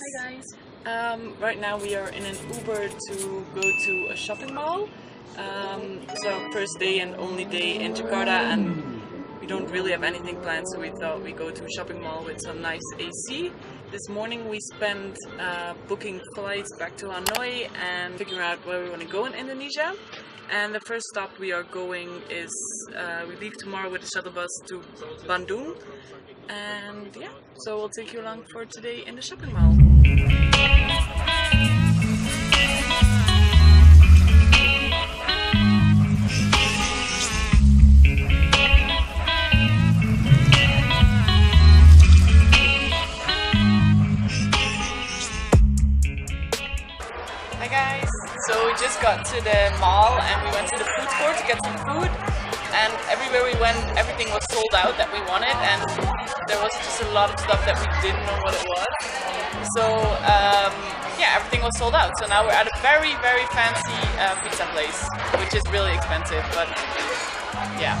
Hi guys. Um, right now we are in an Uber to go to a shopping mall. Um, our first day and only day in Jakarta and we don't really have anything planned so we thought we go to a shopping mall with some nice AC. This morning we spent uh, booking flights back to Hanoi and figuring out where we want to go in Indonesia. And the first stop we are going is, uh, we leave tomorrow with a shuttle bus to Bandung. And yeah, so we'll take you along for today in the shopping mall. Hi guys! So we just got to the mall and we went to the food court to get some food and everywhere we went everything was sold out that we wanted and there was just a lot of stuff that we didn't know what it was. So um, yeah, everything was sold out. So now we're at a very, very fancy uh, pizza place, which is really expensive, but yeah.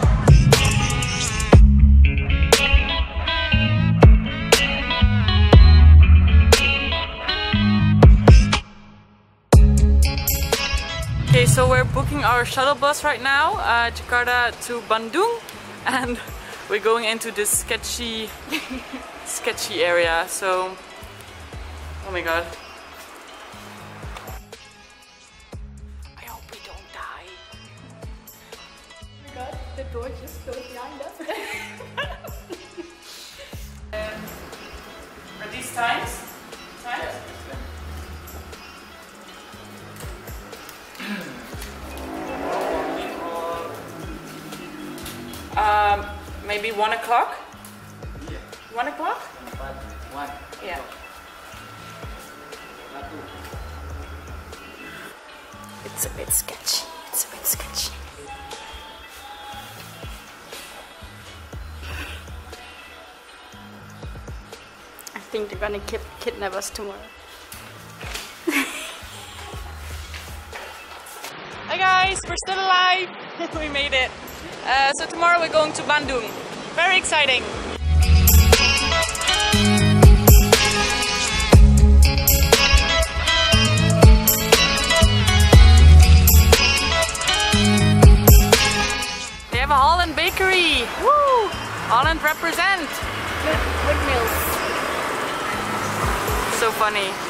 Okay, so we're booking our shuttle bus right now, uh, Jakarta to Bandung, and we're going into this sketchy, sketchy area. So, oh my god. I hope we don't die. Oh my god, the door just closed behind us. Are these times? Times? Um, maybe one o'clock. One o'clock? One. Yeah. It's a bit sketchy. It's a bit sketchy. I think they're gonna kid kidnap us tomorrow. Guys, we're still alive. we made it. Uh, so tomorrow we're going to Bandung. Very exciting. They have a Holland bakery. Woo! Holland represent. Good, good meals. So funny.